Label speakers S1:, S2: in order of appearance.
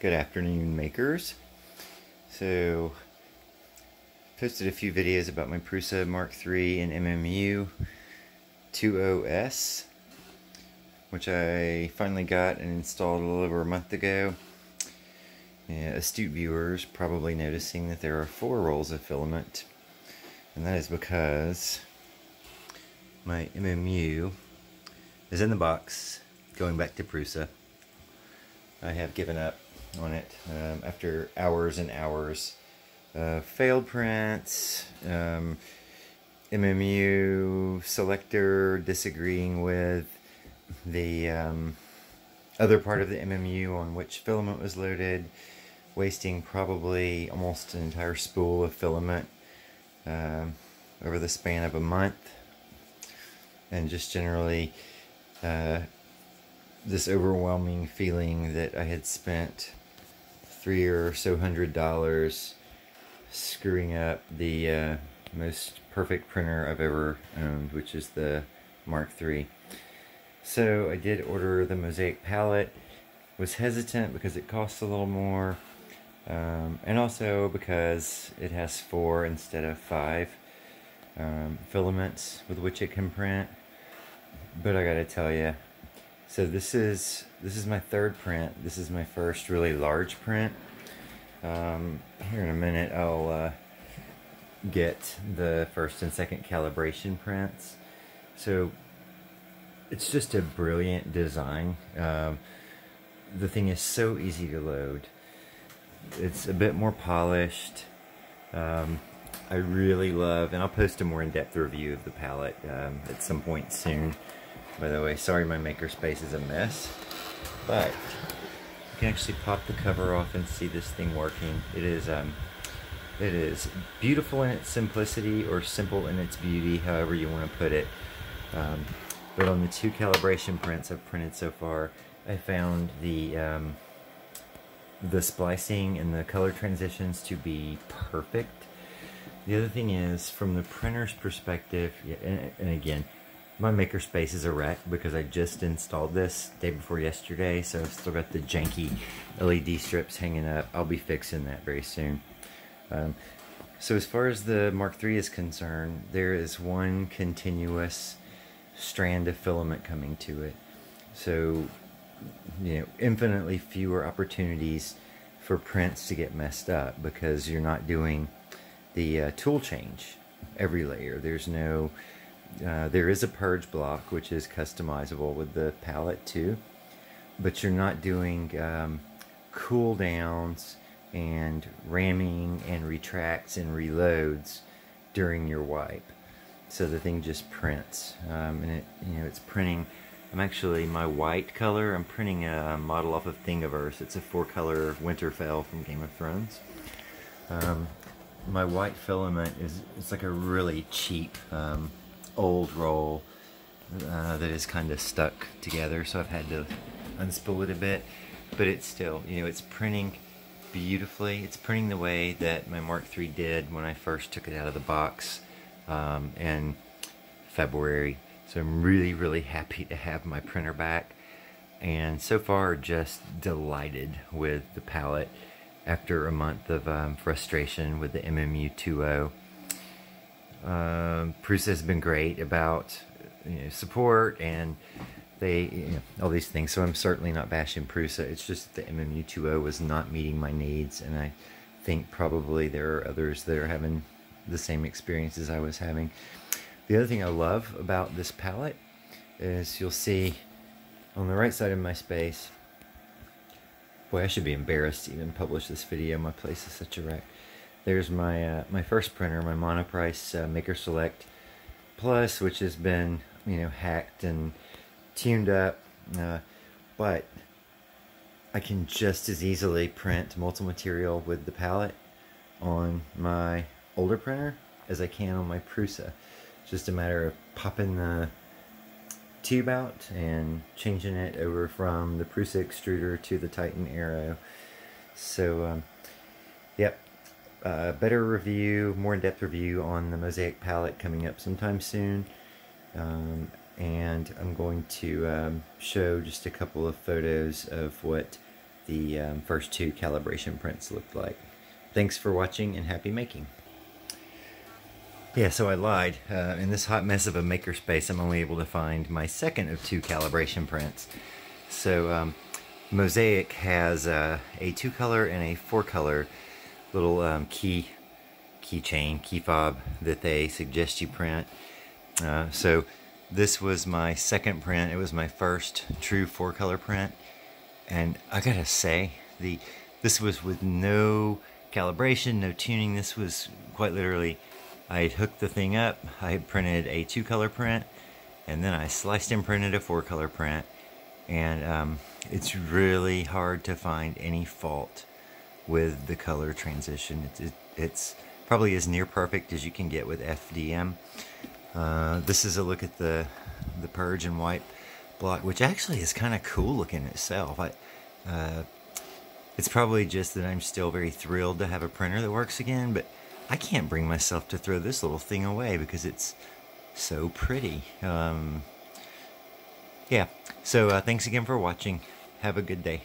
S1: Good afternoon, makers. So, posted a few videos about my Prusa Mark III and MMU 20S, which I finally got and installed a little over a month ago. Yeah, astute viewers probably noticing that there are four rolls of filament, and that is because my MMU is in the box going back to Prusa. I have given up on it um, after hours and hours of failed prints, um, MMU selector disagreeing with the um, other part of the MMU on which filament was loaded, wasting probably almost an entire spool of filament um, over the span of a month, and just generally uh, this overwhelming feeling that I had spent three or so hundred dollars screwing up the uh, most perfect printer I've ever owned, which is the Mark III. So I did order the Mosaic palette, was hesitant because it costs a little more, um, and also because it has four instead of five um, filaments with which it can print. But I gotta tell you, so this is this is my third print. This is my first really large print. Um, here in a minute I'll uh, get the first and second calibration prints. So it's just a brilliant design. Um, the thing is so easy to load. It's a bit more polished. Um, I really love, and I'll post a more in-depth review of the palette um, at some point soon. By the way, sorry my makerspace is a mess, but you can actually pop the cover off and see this thing working. It is, um, it is beautiful in its simplicity or simple in its beauty, however you want to put it. Um, but on the two calibration prints I've printed so far, I found the um, the splicing and the color transitions to be perfect. The other thing is, from the printer's perspective, and, and again, my makerspace is a wreck because I just installed this day before yesterday, so I've still got the janky LED strips hanging up. I'll be fixing that very soon. Um, so as far as the Mark III is concerned, there is one continuous strand of filament coming to it. So, you know, infinitely fewer opportunities for prints to get messed up because you're not doing the uh, tool change every layer. There's no uh, there is a purge block which is customizable with the palette too. But you're not doing um, cooldowns and ramming and retracts and reloads during your wipe. So the thing just prints um, and it you know it's printing. I'm actually my white color I'm printing a model off of Thingiverse. It's a four color Winterfell from Game of Thrones. Um, my white filament is it's like a really cheap um, old roll uh, that is kind of stuck together so I've had to unspool it a bit. But it's still you know it's printing beautifully. It's printing the way that my Mark III did when I first took it out of the box um, in February. So I'm really really happy to have my printer back. And so far just delighted with the palette. After a month of um, frustration with the MMU 2.0 um, Prusa has been great about you know, support and they you know, all these things. So I'm certainly not bashing Prusa. It's just the MMU2O was not meeting my needs, and I think probably there are others that are having the same experiences I was having. The other thing I love about this palette is you'll see on the right side of my space. Boy, I should be embarrassed to even publish this video. My place is such a wreck. There's my uh, my first printer, my Monoprice uh, Maker Select Plus, which has been you know hacked and tuned up, uh, but I can just as easily print multi-material with the palette on my older printer as I can on my Prusa. It's just a matter of popping the tube out and changing it over from the Prusa extruder to the Titan Aero. So, um, yep, better review, more in-depth review on the Mosaic palette coming up sometime soon. Um, and I'm going to um, show just a couple of photos of what the um, first two calibration prints looked like. Thanks for watching and happy making. Yeah, so I lied. Uh, in this hot mess of a makerspace, I'm only able to find my second of two calibration prints. So um, Mosaic has uh, a two color and a four color little um, key keychain, key fob that they suggest you print. Uh, so this was my second print. It was my first true four color print. And I gotta say, the this was with no calibration, no tuning. This was quite literally, I hooked the thing up, I had printed a two color print, and then I sliced and printed a four color print. And um, it's really hard to find any fault with the color transition. It's, it, it's probably as near perfect as you can get with FDM. Uh, this is a look at the the purge and wipe block, which actually is kind of cool looking itself. I, uh, it's probably just that I'm still very thrilled to have a printer that works again, but I can't bring myself to throw this little thing away because it's so pretty. Um, yeah, so uh, thanks again for watching. Have a good day.